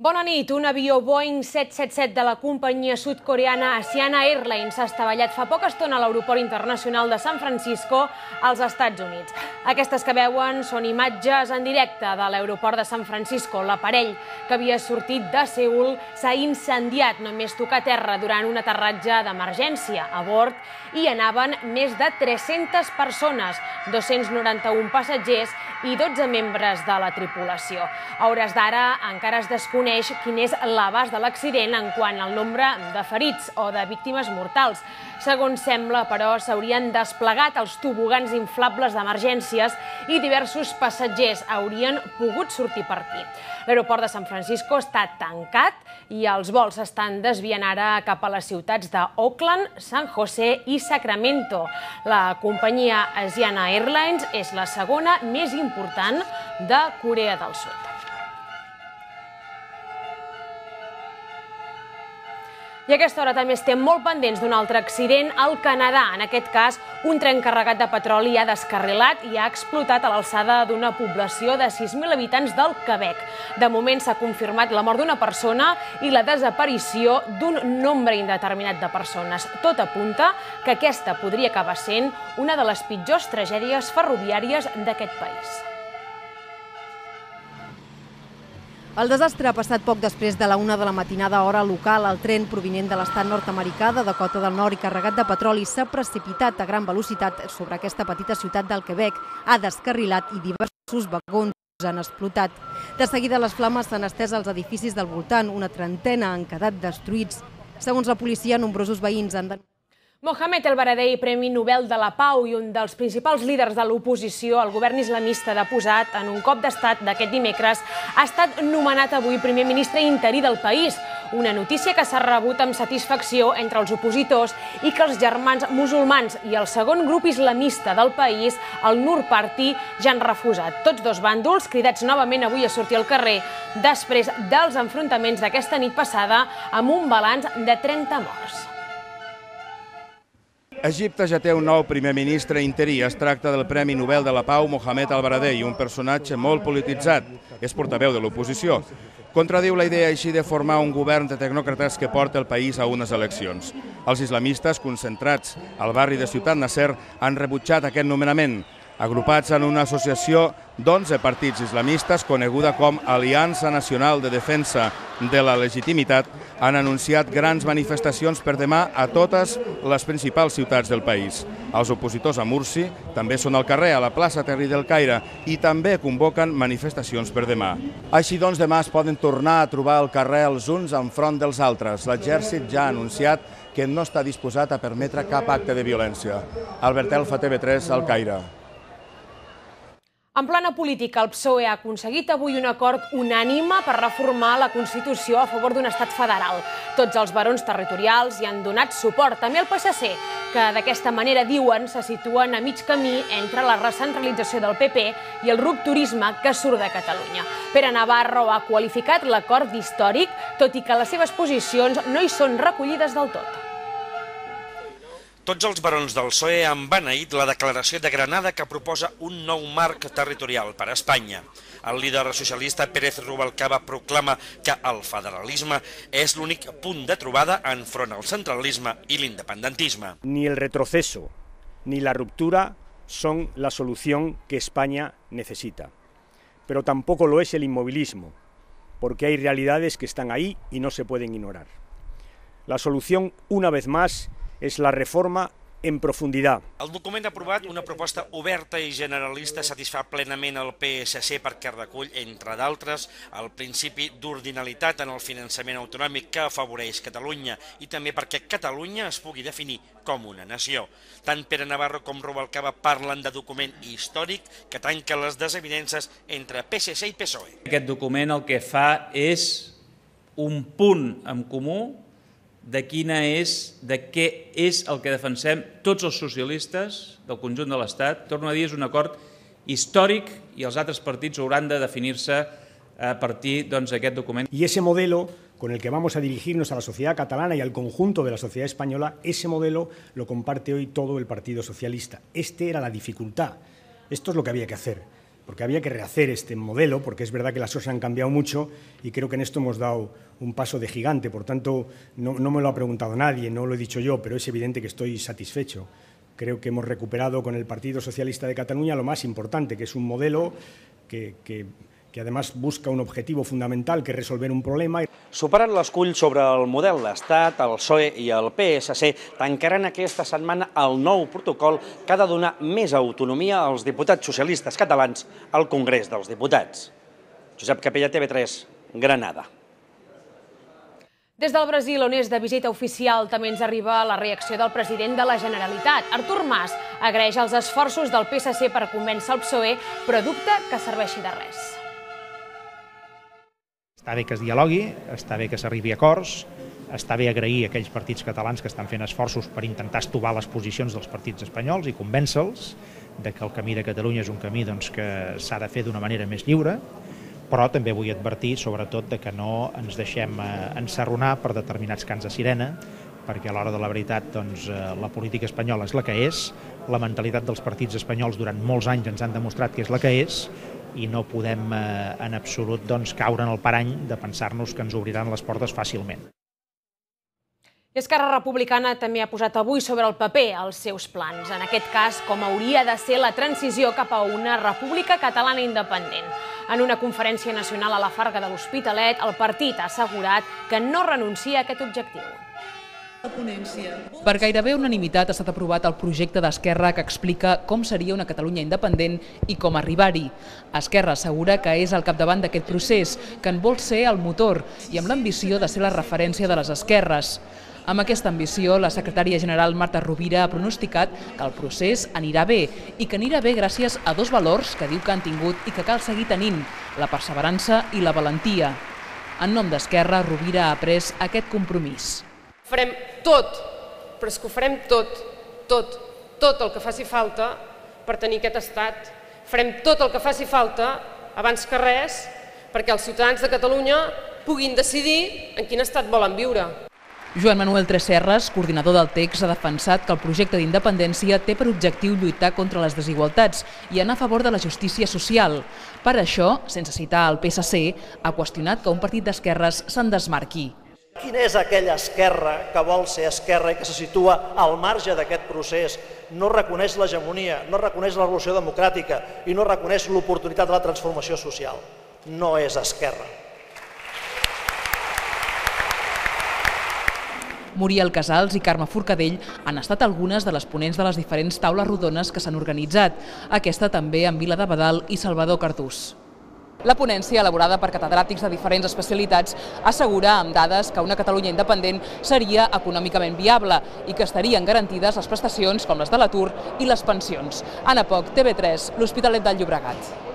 Bona nit. Un avió Boeing 777 de la companyia sud-coreana Asiana Airlines s'ha estavellat fa poca estona a l'aeroport internacional de San Francisco, als Estats Units. Aquestes que veuen són imatges en directe de l'aeroport de San Francisco. L'aparell que havia sortit de Seul s'ha incendiat només tocar terra durant un aterratge d'emergència. A bord hi anaven més de 300 persones, 291 passatgers i 12 membres de la tripulació. A hores d'ara encara es desconeix quin és l'abast de l'accident en quant al nombre de ferits o de víctimes mortals. Segons sembla, però, s'haurien desplegat els tobogans inflables d'emergències i diversos passatgers haurien pogut sortir per aquí. L'aeroport de San Francisco està tancat i els vols s'estan desviant ara cap a les ciutats d'Oakland, San José i Sacramento. La companyia Asiana Airlines és la segona més important de Corea del Sud. I a aquesta hora també estem molt pendents d'un altre accident al Canadà. En aquest cas, un tren carregat de petroli ha descarrilat i ha explotat a l'alçada d'una població de 6.000 habitants del Quebec. De moment s'ha confirmat la mort d'una persona i la desaparició d'un nombre indeterminat de persones. Tot apunta que aquesta podria acabar sent una de les pitjors tragèdies ferroviàries d'aquest país. El desastre ha passat poc després de la una de la matinada hora local. El tren provinent de l'estat nord-americà de Dakota del Nord i carregat de petroli s'ha precipitat a gran velocitat sobre aquesta petita ciutat del Quebec. Ha descarrilat i diversos vagons han explotat. De seguida, les flames s'han estès als edificis del voltant. Una trentena han quedat destruïts. Segons la policia, nombrosos veïns han denunciat Mohamed El Baradei, Premi Nobel de la Pau i un dels principals líders de l'oposició al govern islamista deposat en un cop d'estat d'aquest dimecres, ha estat nomenat avui primer ministre interí del país, una notícia que s'ha rebut amb satisfacció entre els opositors i que els germans musulmans i el segon grup islamista del país, el Nur Party, ja han refusat. Tots dos bàndols, cridats novament avui a sortir al carrer, després dels enfrontaments d'aquesta nit passada amb un balanç de 30 morts. Egipte ja té un nou primer ministre interí. Es tracta del Premi Nobel de la Pau Mohamed Al-Baradei, un personatge molt polititzat. És portaveu de l'oposició. Contradiu la idea així de formar un govern de tecnòcrates que porta el país a unes eleccions. Els islamistes, concentrats al barri de Ciutat Nasser, han rebutjat aquest nomenament agrupats en una associació d'11 partits islamistes coneguda com Aliança Nacional de Defensa de la Legitimitat, han anunciat grans manifestacions per demà a totes les principals ciutats del país. Els opositors a Mursi també són al carrer, a la plaça Terri del Caire, i també convoquen manifestacions per demà. Així doncs, demà es poden tornar a trobar al carrer els uns enfront dels altres. L'exèrcit ja ha anunciat que no està disposat a permetre cap acte de violència. Albert Elfa, TV3, al Caire. En plana política, el PSOE ha aconseguit avui un acord unànime per reformar la Constitució a favor d'un estat federal. Tots els barons territorials hi han donat suport, també el PSC, que d'aquesta manera, diuen, se situen a mig camí entre la recentralització del PP i el rupturisme que surt de Catalunya. Pere Navarro ha qualificat l'acord d'històric, tot i que les seves posicions no hi són recollides del tot. Tots els barons del PSOE han beneït la declaració de Granada que proposa un nou marc territorial per a Espanya. El líder socialista Pérez Rubalcaba proclama que el federalisme és l'únic punt de trobada enfront al centralisme i l'independentisme. Ni el retroceso ni la ruptura son la solución que España necesita. Pero tampoco lo es el inmovilismo, porque hay realidades que están ahí y no se pueden ignorar. La solución, una vez más, és la reforma en profunditat. El document ha aprovat una proposta oberta i generalista satisfà plenament el PSC perquè recull, entre d'altres, el principi d'ordinalitat en el finançament autonòmic que afavoreix Catalunya i també perquè Catalunya es pugui definir com una nació. Tant Pere Navarro com Rubalcaba parlen de document històric que tanca les desavinences entre PSC i PSOE. Aquest document el que fa és un punt en comú de quina és, de què és el que defensem tots els socialistes del conjunt de l'Estat. Torno a dir, és un acord històric i els altres partits hauran de definir-se a partir doncs, d'aquest doncs, document. Y ese modelo con el que vamos a dirigirnos a la sociedad catalana y al conjunto de la sociedad española, ese modelo lo comparte hoy todo el Partido Socialista. Este era la dificultad. Esto es lo que había que hacer porque había que rehacer este modelo, porque es verdad que las cosas han cambiado mucho y creo que en esto hemos dado un paso de gigante. Por tanto, no, me lo ha preguntado nadie, no lo he dicho yo, pero es evidente que estoy satisfecho. Creo que hemos recuperado con el Partido Socialista de Cataluña lo más importante, que es un modelo que que además busca un objetivo fundamental que és resolver un problema. Superat l'escull sobre el model d'estat, el PSOE i el PSC tancaran aquesta setmana el nou protocol que ha de donar més autonomia als diputats socialistes catalans al Congrés dels Diputats. Josep Capella, TV3, Granada. Des del Brasil, on és de visita oficial, també ens arriba la reacció del president de la Generalitat. Artur Mas agraeix els esforços del PSC per convèncer el PSOE, però dubta que serveixi de res. Està bé que es dialogui, està bé que s'arribi a acords, està bé agrair aquells partits catalans que estan fent esforços per intentar estovar les posicions dels partits espanyols i convèncer-los de que el camí de Catalunya és un camí doncs, que s'ha de fer d'una manera més lliure, però també vull advertir, sobretot, de que no ens deixem eh, ensarronar per determinats cants de sirena, perquè a l'hora de la veritat doncs, eh, la política espanyola és la que és, la mentalitat dels partits espanyols durant molts anys ens han demostrat que és la que és, i no podem eh, en absolut doncs, caure en el parany de pensar-nos que ens obriran les portes fàcilment. Esquerra Republicana també ha posat avui sobre el paper els seus plans, en aquest cas com hauria de ser la transició cap a una república catalana independent. En una conferència nacional a la Farga de l'Hospitalet, el partit ha assegurat que no renuncia a aquest objectiu. Per gairebé unanimitat ha estat aprovat el projecte d'Esquerra que explica com seria una Catalunya independent i com arribar-hi. Esquerra assegura que és al capdavant d'aquest procés, que en vol ser el motor i amb l'ambició de ser la referència de les esquerres. Amb aquesta ambició, la secretària general Marta Rovira ha pronosticat que el procés anirà bé i que anirà bé gràcies a dos valors que diu que han tingut i que cal seguir tenint, la perseverança i la valentia. En nom d'Esquerra, Rovira ha pres aquest compromís. Farem tot, però és que ho farem tot, tot, tot el que faci falta per tenir aquest estat. Farem tot el que faci falta, abans que res, perquè els ciutadans de Catalunya puguin decidir en quin estat volen viure. Joan Manuel Tresserres, coordinador del text, ha defensat que el projecte d'independència té per objectiu lluitar contra les desigualtats i anar a favor de la justícia social. Per això, sense citar el PSC, ha qüestionat que un partit d'esquerres se'n desmarqui. Quina és aquella esquerra que vol ser esquerra i que se situa al marge d'aquest procés, no reconeix l'hegemonia, no reconeix la revolució democràtica i no reconeix l'oportunitat de la transformació social? No és esquerra. Muriel Casals i Carme Forcadell han estat algunes de les ponents de les diferents taules rodones que s'han organitzat, aquesta també amb Vila de Badal i Salvador Cartús. La ponència, elaborada per catedràtics de diferents especialitats, assegura amb dades que una Catalunya independent seria econòmicament viable i que estarien garantides les prestacions com les de l'atur i les pensions. Anna Poc, TV3, l'Hospitalet del Llobregat.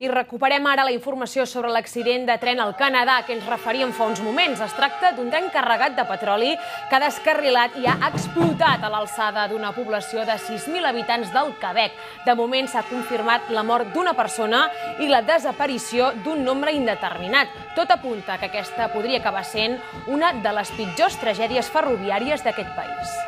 I recuperem ara la informació sobre l'accident de tren al Canadà que ens referíem fa uns moments. Es tracta d'un tren carregat de petroli que ha descarrilat i ha explotat a l'alçada d'una població de 6.000 habitants del Quebec. De moment s'ha confirmat la mort d'una persona i la desaparició d'un nombre indeterminat. Tot apunta que aquesta podria acabar sent una de les pitjors tragèdies ferroviàries d'aquest país.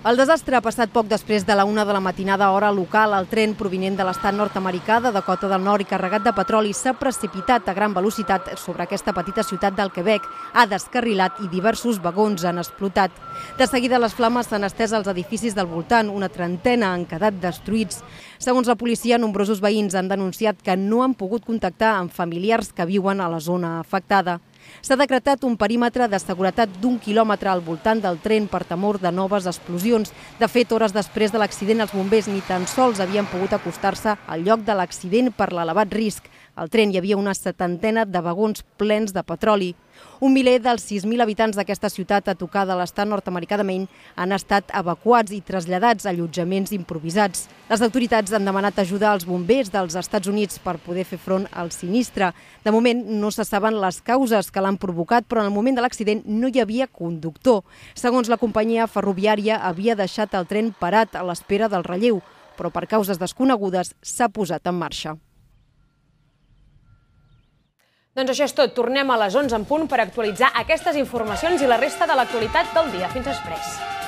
El desastre ha passat poc després de la una de la matinada hora local. El tren provinent de l'estat nord-americà de Dakota del Nord i carregat de petroli s'ha precipitat a gran velocitat sobre aquesta petita ciutat del Quebec. Ha descarrilat i diversos vagons han explotat. De seguida les flames s'han estès als edificis del voltant. Una trentena han quedat destruïts. Segons la policia, nombrosos veïns han denunciat que no han pogut contactar amb familiars que viuen a la zona afectada. S'ha decretat un perímetre de seguretat d'un quilòmetre al voltant del tren per temor de noves explosions. De fet, hores després de l'accident, els bombers ni tan sols havien pogut acostar-se al lloc de l'accident per l'elevat risc. Al tren hi havia una setantena de vagons plens de petroli. Un miler dels 6.000 habitants d'aquesta ciutat a tocar de l'estat nord-americà de Maine han estat evacuats i traslladats a allotjaments improvisats. Les autoritats han demanat ajuda als bombers dels Estats Units per poder fer front al sinistre. De moment no se saben les causes que l'han provocat, però en el moment de l'accident no hi havia conductor. Segons la companyia ferroviària, havia deixat el tren parat a l'espera del relleu, però per causes desconegudes s'ha posat en marxa. Doncs això és tot. Tornem a les 11 en punt per actualitzar aquestes informacions i la resta de l'actualitat del dia. Fins després.